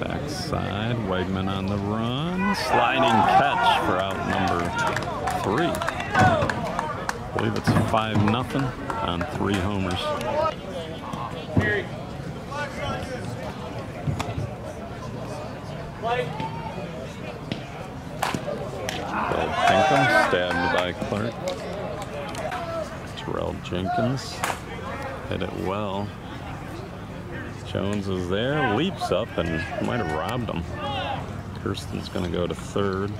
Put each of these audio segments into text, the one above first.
Backside, Wegman on the run. Sliding catch for out number three. I believe it's 5 nothing on three homers. Bill Pinkham stabbed by Clark. Terrell Jenkins hit it well. Jones is there, leaps up and might have robbed him. Kirsten's going to go to third.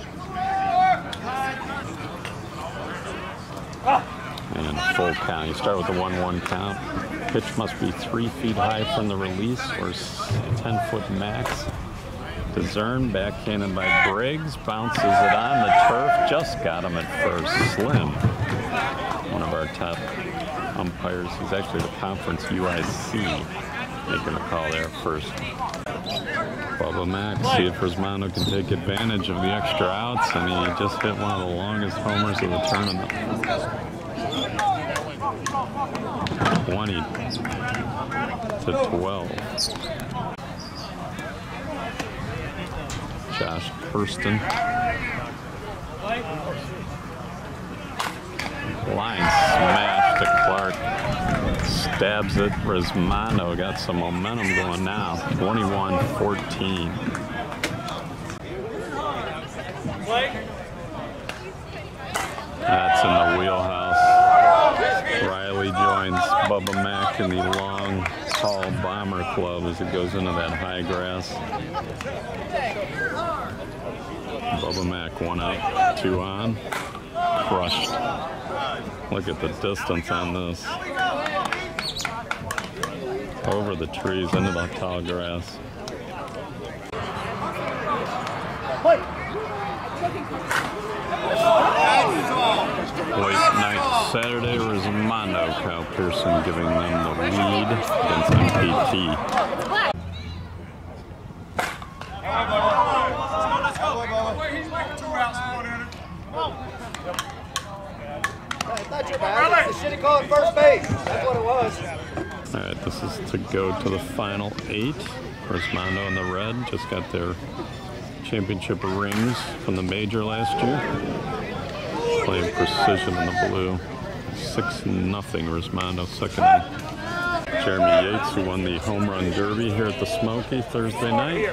And full count. You start with the 1-1 count. Pitch must be three feet high from the release or 10 foot max. DeZern backhanded by Briggs, bounces it on the turf, just got him at first. Slim, one of our top umpires. He's actually the conference UIC, making a call there first. Bubba Mack, see if Resmondo can take advantage of the extra outs, and he just hit one of the longest homers of the tournament. 20 to 12. Josh Kirsten. Line smash Stabs it. Resmondo got some momentum going now. 21-14. That's in the wheelhouse. Riley joins Bubba Mack in the long haul bomber club as it goes into that high grass. Bubba Mack, one out, two on. Crushed. Look at the distance on this. Over the trees, into the tall grass. Late night Saturday, Resmondo, Kyle Pearson giving them the lead against MPT. That's your bad. It's a shitty call at first base. That's what it was. All right, this is to go to the final eight. Resmondo and the red just got their championship rings from the major last year. Playing precision in the blue. 6 nothing. Resmondo second. Jeremy Yates, who won the home run derby here at the Smoky Thursday night.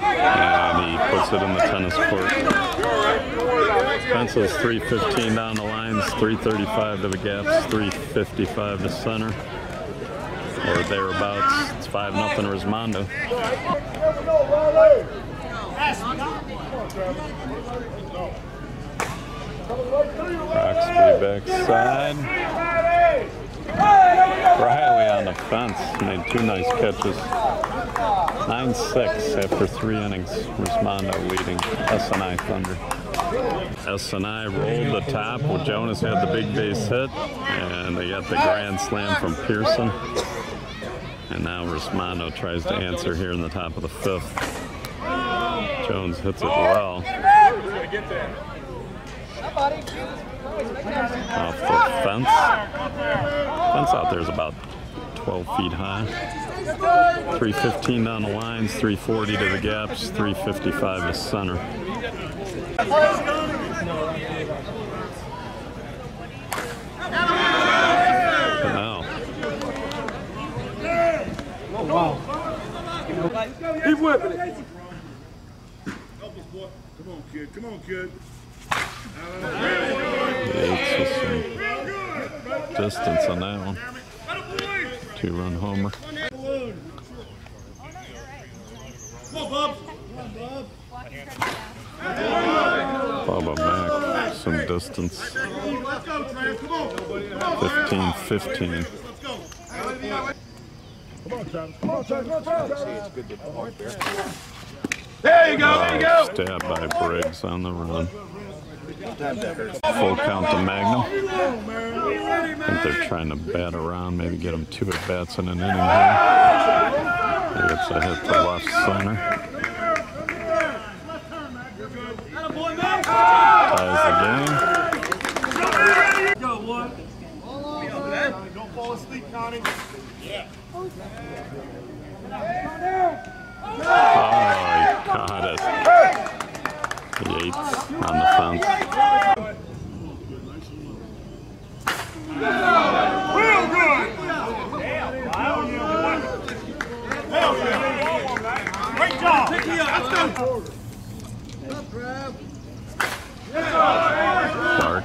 And he puts it in the tennis court. Pencils 315 down the lines, 335 to the gaps, 355 to center. Or thereabouts. It's 5 nothing Resmondo. Roxby backside. Riley on the fence made two nice catches. 9-6 after three innings. Resmondo leading SNI Thunder. SNI rolled the top. Well, Jonas had the big base hit, and they got the grand slam from Pearson. And now Resmondo tries to answer here in the top of the fifth. Jones hits it well. Off the fence. Fence out there is about 12 feet high. 315 down the lines, 340 to the gaps, 355 to center. Now, Keep whipping it. Help us, boy. Come on, kid. Come on, kid. Yates with some distance on that one. Two run homer. Come on, Bub. Bubba Mack, some distance. Let's go, Trey. Come on. Come on. 15 15. Let's go. Come on, Travis. Come on, Travis. Come on, Travis. There you go. There you go. Stabbed by Briggs on the run. Full count to Magnum. I think they're trying to bat around, maybe get them two at bats in an inning here. Maybe it's a hit to left center. Ties the game. Money. Oh, he caught it. Yates on the fence. Real good. Hell yeah. Great job. Let's go. Clark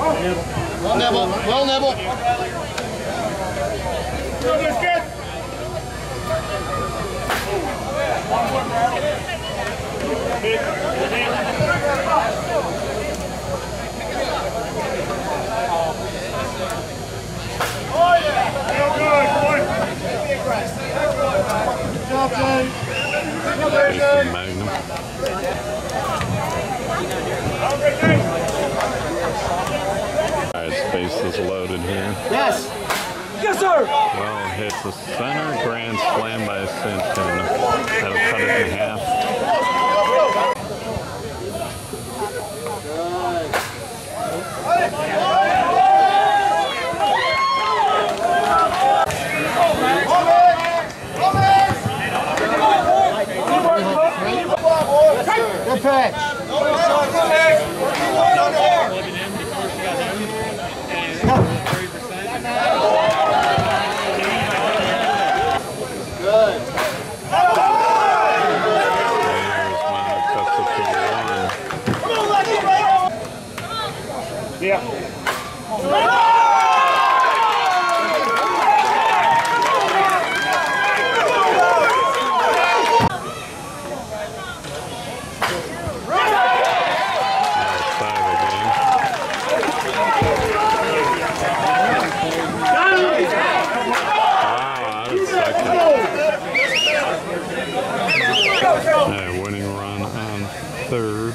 Well, Nibble. Well, Nibble. Oh yeah! Real Magnum. Space is loaded here. Yes. Yes, sir. Well, hits the center, grand slam by Simpson. That'll cut it in half. Good pitch. There's Mondo cuts it to one. Yeah. Outside the game. Wow, out of second. A winning run on third.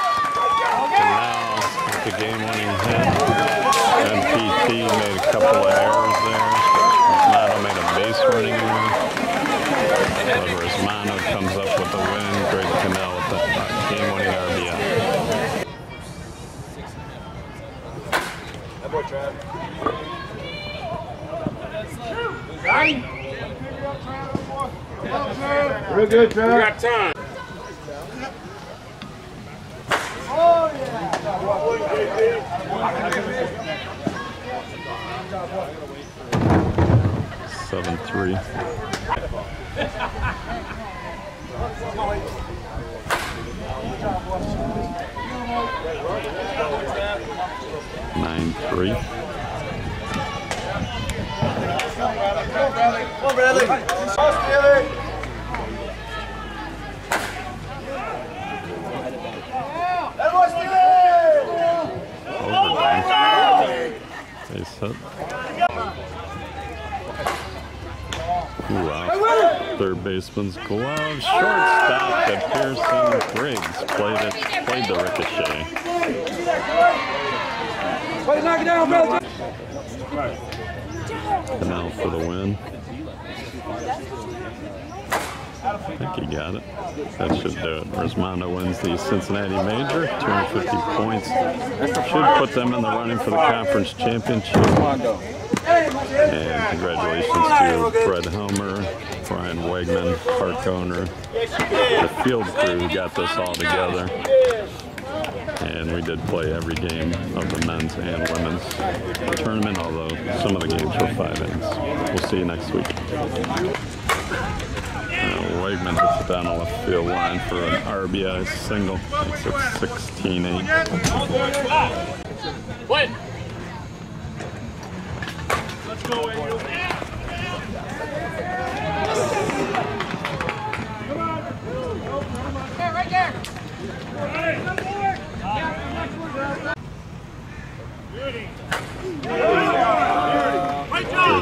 Canal with the game-winning hit. MPT made a couple of errors there. Mano made a base running error. But Resmondo comes up with the win. Greg Canal with the uh, game-winning RBI. Real good, Trav. We got time. Seven three. three. Third baseman's glove. Shortstop to Pearson Briggs. Played it. Played the ricochet. Way to knock it down, brother. For the win. I think he got it. That should do it. Resmondo wins the Cincinnati Major, 250 points. Should put them in the running for the conference championship. And congratulations to Fred Homer, Brian Wegman, park owner, the field crew who got this all together. And we did play every game of the men's and women's tournament, although some of the games were five innings. We'll see you next week. Uh, Wegman hits it down the left field line for an RBI single. Makes it 16-8.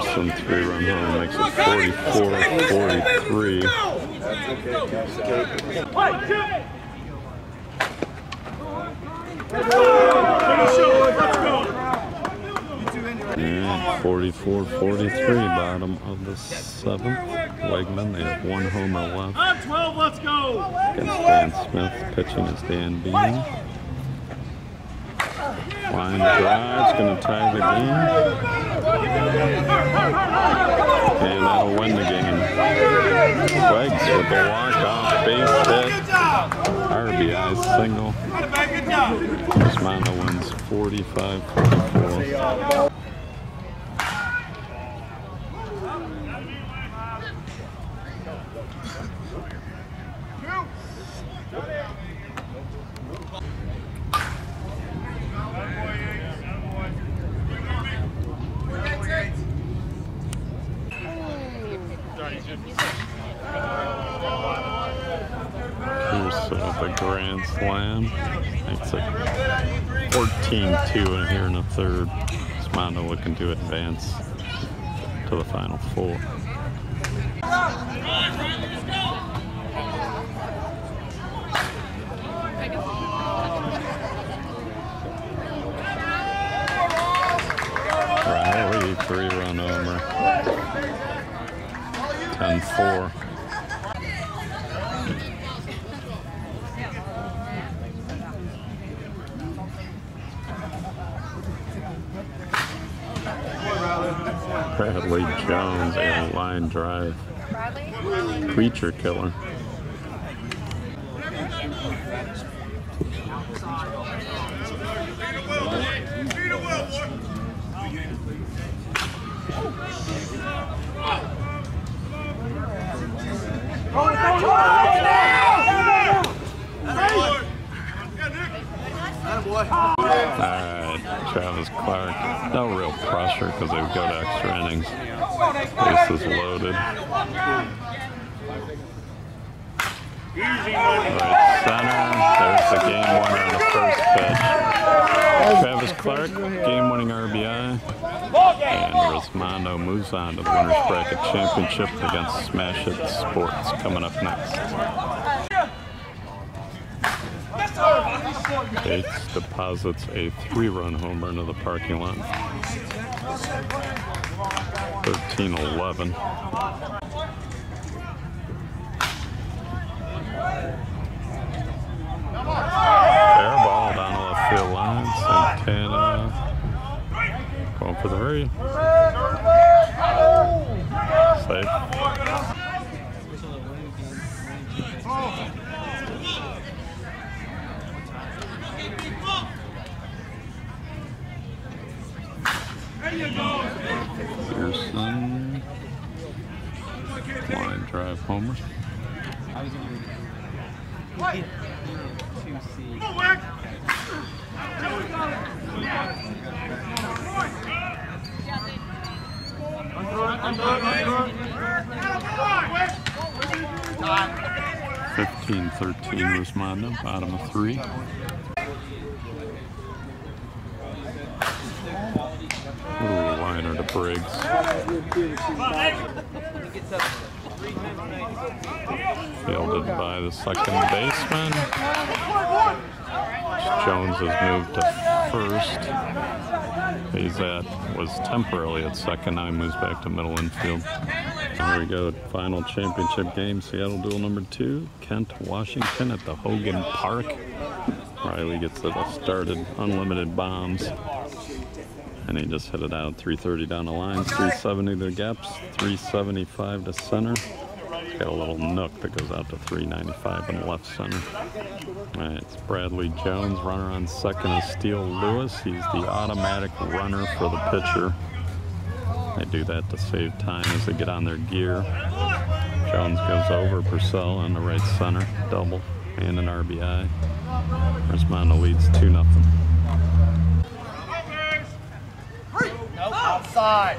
Awesome three run home makes it 44 43. And 44 43, bottom of the seventh. Wegman, they have one homer left. Against Dan Smith, pitching is Dan Bean. Line drive's going to tie the game. And that'll win the game. Wegs with the walk-off base hit. RBI single. Good job. Wins 45-44. Here's uh, the Grand Slam. It's a 14-2 in here in the third. Resmondo looking to advance to the final four. Riley, three-run homer. 10-4. Bradley Jones and line drive. Creature killer. Alright, Travis Clark. No real pressure because they would go to extra Base is loaded. Right center. There's the game winner on the first pitch. Travis Clark, game winning RBI. And Resmondo moves on to the Winners Bracket Championship against Smash It Sports coming up next. Bates deposits a three-run homer into the parking lot. 13-11. Fair ball down the left field line. Santana going for the hurry. Safe. Pearson. Drive homer. Fifteen thirteen Resmondo, bottom of three. Ooh, liner to Briggs. Fielded by the second baseman. Jones has moved to first. He's at was temporarily at second. Now he moves back to middle infield. Here we go. Final championship game. Seattle Dual number two. Kent, Washington at the Hogan Park. Riley gets it started. Unlimited bombs. And he just hit it out 330 down the line, 370 to gaps, 375 to center. Got a little nook that goes out to 395 in the left center. All right, it's Bradley Jones, runner on second is Steele Lewis. He's the automatic runner for the pitcher. They do that to save time as they get on their gear. Jones goes over Purcell on the right center, double, and an RBI. Resmondo leads 2 nothing. Outside.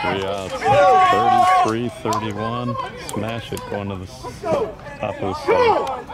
three outs, 33-31. Smash it going to the top of the seventh.